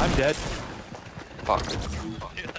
I'm dead. Fuck.